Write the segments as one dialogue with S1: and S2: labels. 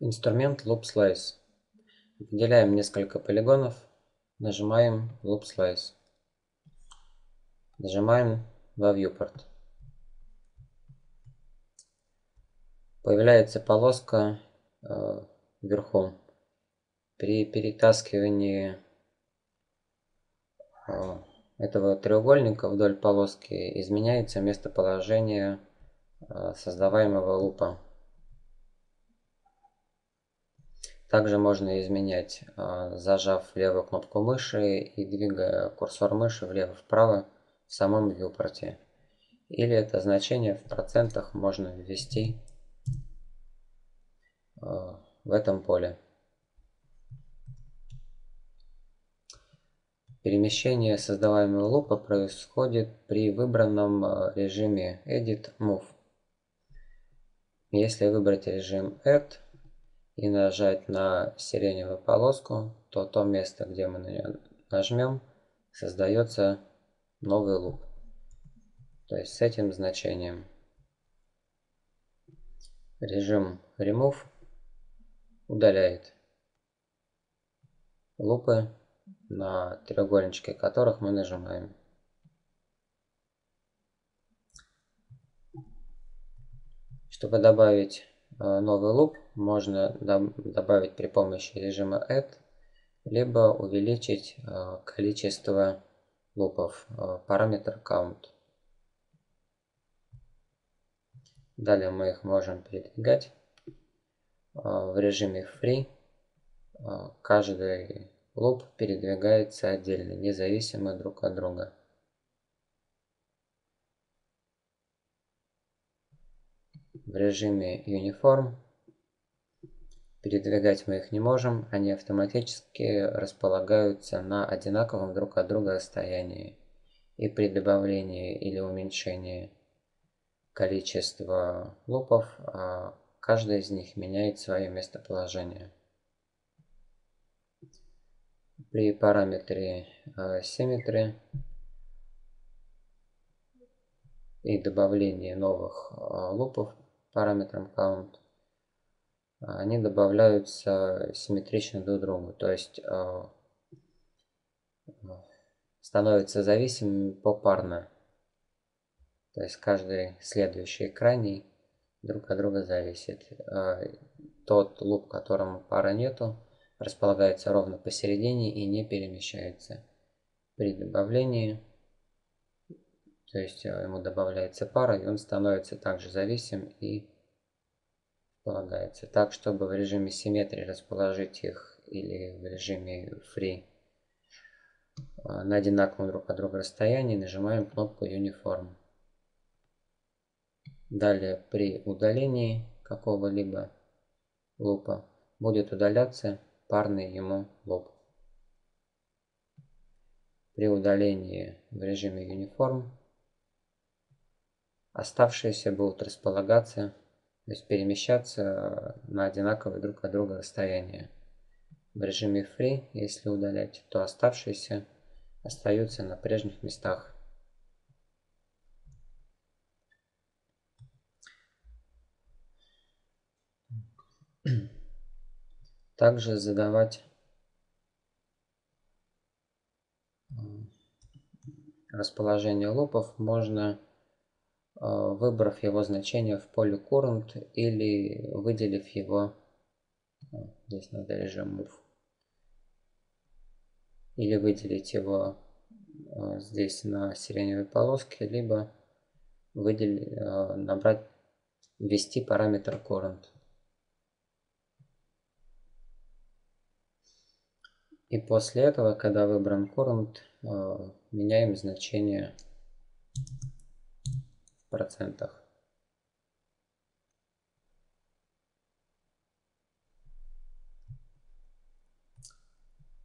S1: Инструмент Loop Slice. Выделяем несколько полигонов, нажимаем Loop Slice. Нажимаем во Viewport. Появляется полоска э, вверху. При перетаскивании э, этого треугольника вдоль полоски изменяется местоположение э, создаваемого лупа. Также можно изменять, а, зажав левую кнопку мыши и двигая курсор мыши влево-вправо в самом viewport. Или это значение в процентах можно ввести а, в этом поле. Перемещение создаваемого лупа происходит при выбранном а, режиме Edit Move. Если выбрать режим Add, и нажать на сиреневую полоску, то то место, где мы на нее нажмем, создается новый луп. То есть с этим значением. Режим Remove удаляет лупы, на треугольничке которых мы нажимаем. Чтобы добавить Э, новый луп можно добавить при помощи режима add, либо увеличить э, количество лупов, э, параметр count. Далее мы их можем передвигать в режиме free. Каждый луп передвигается отдельно, независимо друг от друга. в режиме Uniform. Передвигать мы их не можем, они автоматически располагаются на одинаковом друг от друга расстоянии. И при добавлении или уменьшении количества лупов, а, каждый из них меняет свое местоположение. При параметре а, Symmetry и добавлении новых а, лупов параметром count, они добавляются симметрично друг другу, то есть а, становятся зависимыми попарно. То есть каждый следующий крайний друг от друга зависит. А, тот луп, которому пара нету, располагается ровно посередине и не перемещается. При добавлении то есть ему добавляется пара, и он становится также зависим и полагается. Так, чтобы в режиме симметрии расположить их или в режиме free э, на одинаковом друг от друга расстоянии, нажимаем кнопку Uniform. Далее при удалении какого-либо лупа будет удаляться парный ему луп. При удалении в режиме Uniform Оставшиеся будут располагаться, то есть перемещаться на одинаковые друг от друга расстояния. В режиме Free, если удалять, то оставшиеся остаются на прежних местах. Также задавать расположение лупов можно Э, выбрав его значение в поле current или выделив его э, здесь надо режим move или выделить его э, здесь на сиреневой полоске либо выделить набрать ввести параметр current и после этого когда выбран current меняем значение процентах.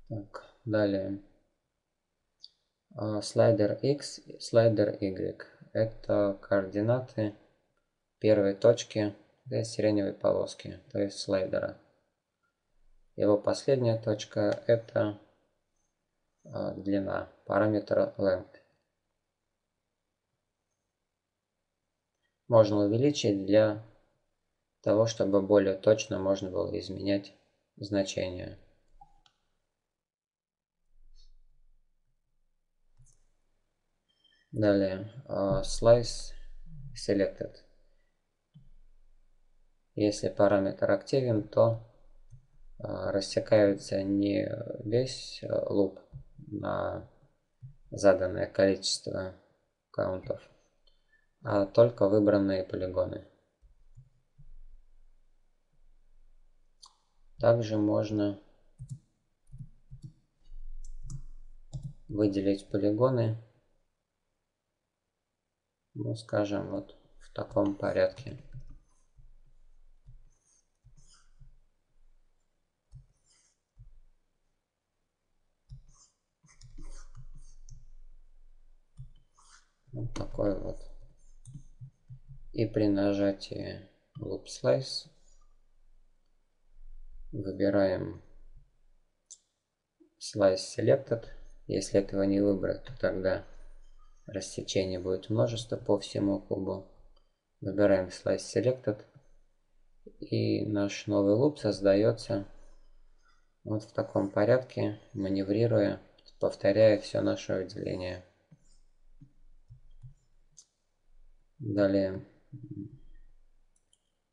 S1: Так, далее. А, слайдер X, слайдер Y. Это координаты первой точки для сиреневой полоски, то есть слайдера. Его последняя точка это а, длина, параметр length. Можно увеличить для того, чтобы более точно можно было изменять значения. Далее, uh, slice selected. Если параметр активен, то uh, рассекаются не весь луп на заданное количество каунтов, а только выбранные полигоны. Также можно выделить полигоны ну, скажем, вот в таком порядке. Вот такой вот. И при нажатии Loop Slice выбираем Slice Selected. Если этого не выбрать, то тогда Рассечение будет множество по всему кубу. Выбираем Slice Selected. И наш новый луп создается вот в таком порядке, маневрируя, повторяя все наше выделение. Далее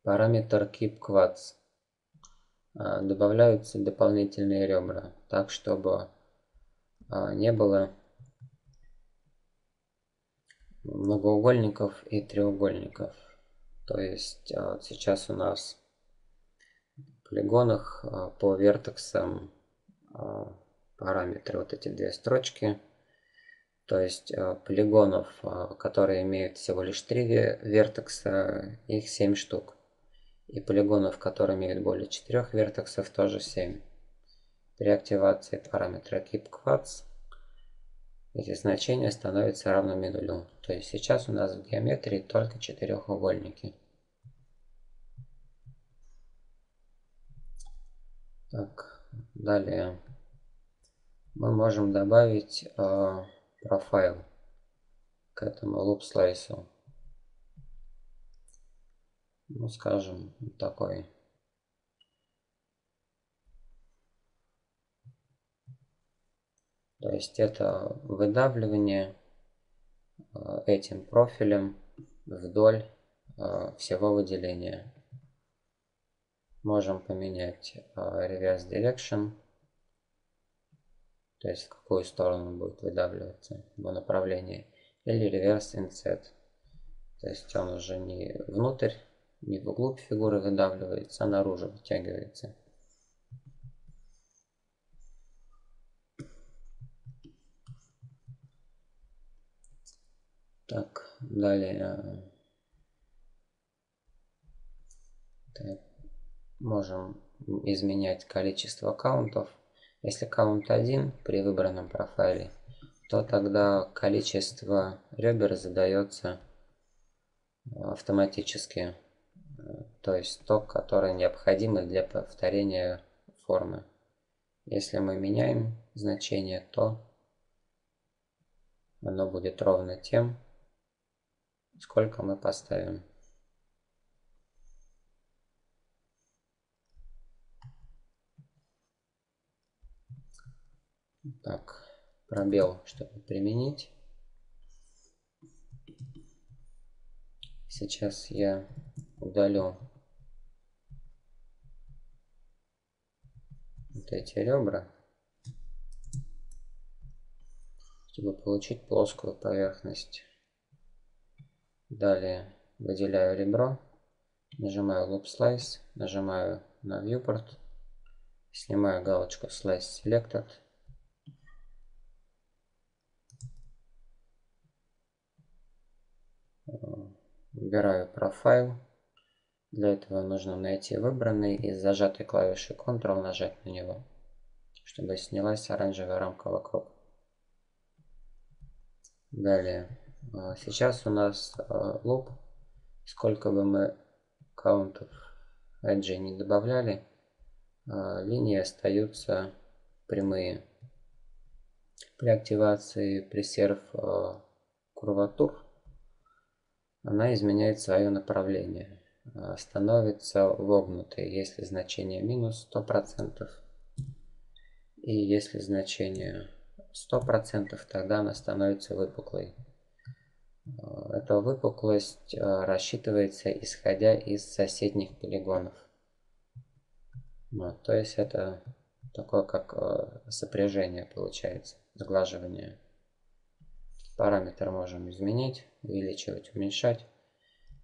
S1: параметр Keep Quads. А, добавляются дополнительные ребра, так чтобы а, не было многоугольников и треугольников. То есть а, вот сейчас у нас в полигонах по вертексам параметры вот эти две строчки. То есть полигонов, которые имеют всего лишь три вертекса, их 7 штук. И полигонов, которые имеют более 4 вертексов, тоже 7. При активации параметра KeepQuads эти значения становятся равными нулю. То есть сейчас у нас в геометрии только четырехугольники. Так, далее мы можем добавить э, профайл к этому loop слайсу. Ну, скажем, такой То есть это выдавливание э, этим профилем вдоль э, всего выделения. Можем поменять э, reverse direction, то есть в какую сторону будет выдавливаться его направление, или reverse inset, то есть он уже не внутрь, не вглубь фигуры выдавливается, а наружу вытягивается. Так, далее. Так, можем изменять количество аккаунтов. Если аккаунт один при выбранном профайле, то тогда количество ребер задается автоматически. То есть то, которое необходимо для повторения формы. Если мы меняем значение, то оно будет ровно тем, Сколько мы поставим? Так, пробел, чтобы применить. Сейчас я удалю вот эти ребра, чтобы получить плоскую поверхность. Далее выделяю ребро, нажимаю Loop Slice, нажимаю на Viewport, снимаю галочку Slice Selected. Выбираю профайл. Для этого нужно найти выбранный и с зажатой клавишей Ctrl нажать на него, чтобы снялась оранжевая рамка вокруг. Далее а, сейчас у нас луп. Сколько бы мы каунтов edge не добавляли, а, линии остаются прямые. При активации пресерв курватур она изменяет свое направление. э, становится вогнутой, если значение минус 100%. И если значение 100%, тогда она становится выпуклой. Э, эта выпуклость э, рассчитывается исходя из соседних полигонов. Вот, то есть это такое как сопряжение получается, сглаживание. Параметр можем изменить, увеличивать, уменьшать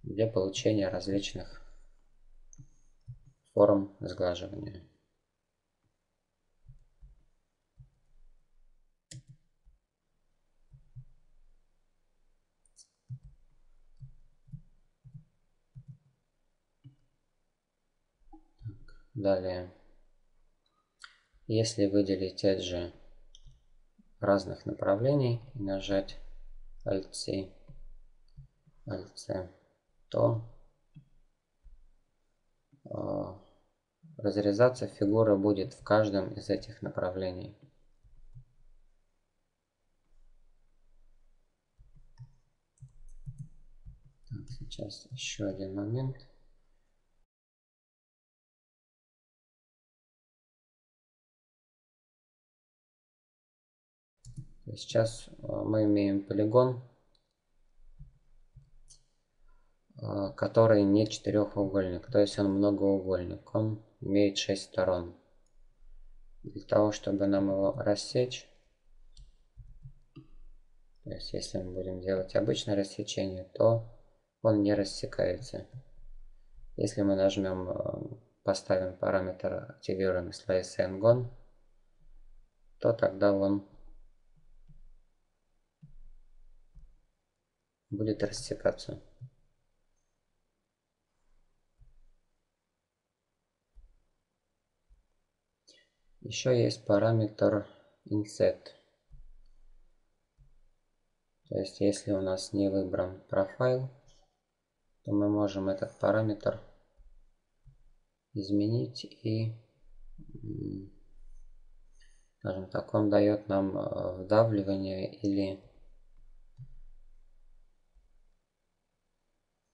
S1: для получения различных форм сглаживания. Далее, если выделить Edge разных направлений и нажать Alt-C, Alt-C, то разрезаться фигура будет в каждом из этих направлений. Так, сейчас еще один момент. Сейчас э, мы имеем полигон, э, который не четырехугольник, то есть он многоугольник. Он имеет 6 сторон. Для того, чтобы нам его рассечь, то есть если мы будем делать обычное рассечение, то он не рассекается. Если мы нажмем, э, поставим параметр активируемый slice and gone, то тогда он будет рассекаться. Еще есть параметр inset. То есть, если у нас не выбран профайл, то мы можем этот параметр изменить и, скажем так, он дает нам э, вдавливание или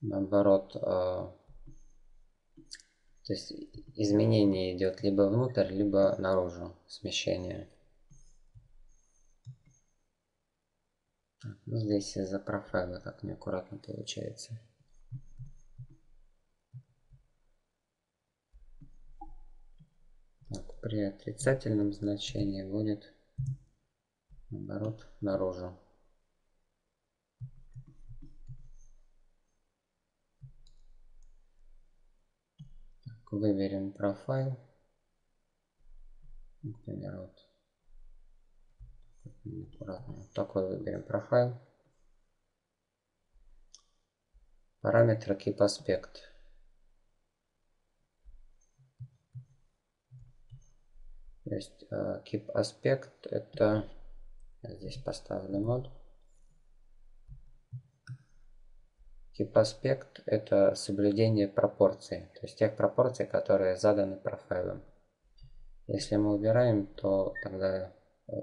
S1: наоборот, э, то есть изменение идет либо внутрь, либо наружу, смещение. Ну здесь из-за профайла так неаккуратно получается. Так, при отрицательном значении будет наоборот наружу. Выберем профайл. Например, вот. Аккуратно. Такой выберем профайл. Параметр keep aspect. То есть keep aspect это я здесь поставлю мод. Тип аспект – это соблюдение пропорций, то есть тех пропорций, которые заданы профайлом. Если мы убираем, то тогда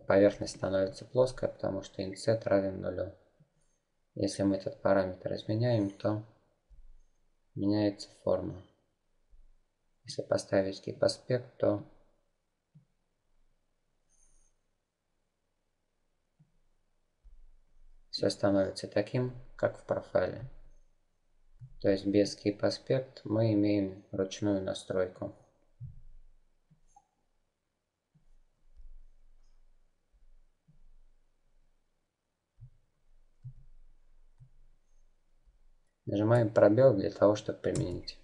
S1: поверхность становится плоской, потому что inset равен нулю. Если мы этот параметр изменяем, то меняется форма. Если поставить тип аспект, то все становится таким, как в профайле. То есть без keep aspect мы имеем ручную настройку. Нажимаем пробел для того, чтобы применить.